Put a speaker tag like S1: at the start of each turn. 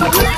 S1: Yeah!